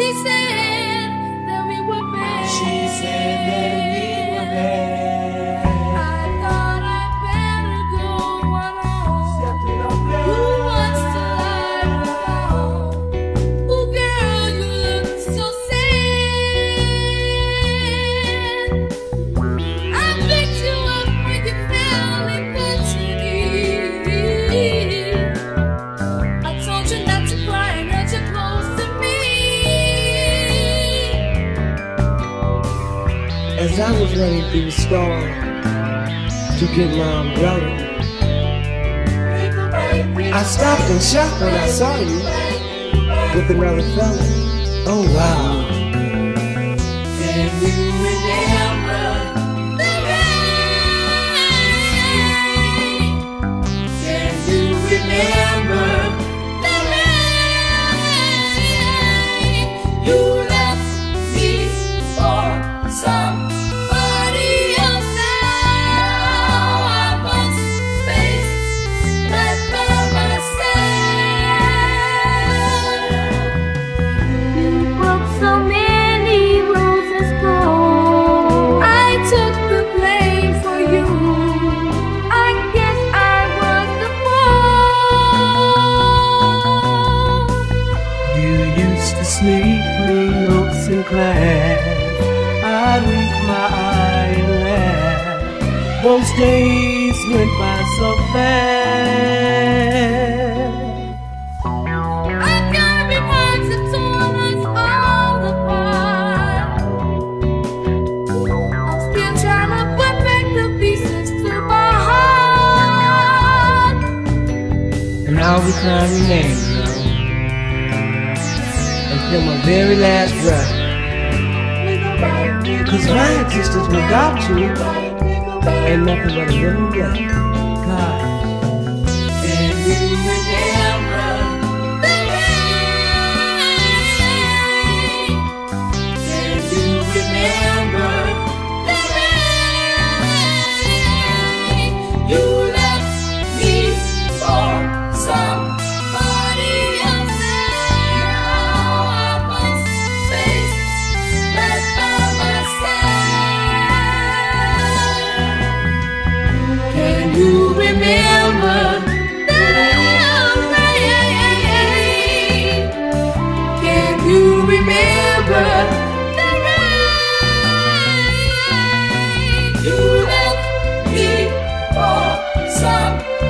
she said. Running through the storm to get my umbrella. I stopped and shocked when I saw you with another fella. Oh wow. Notes in class. I'd wink my eye. Those days went by so fast. Got remarks that tore to my heart. And I'll recline your name, girl. Until my very last breath. Cause my existence without you ain't nothing but a living death. love.